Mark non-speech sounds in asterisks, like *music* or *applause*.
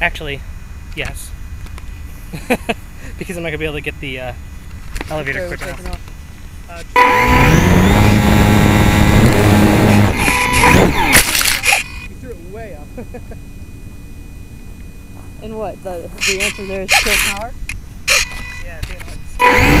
Actually, yes. *laughs* because I'm not gonna be able to get the uh, elevator quick enough. *laughs* you threw it way up. *laughs* and what? The the answer there is kill power. Yeah.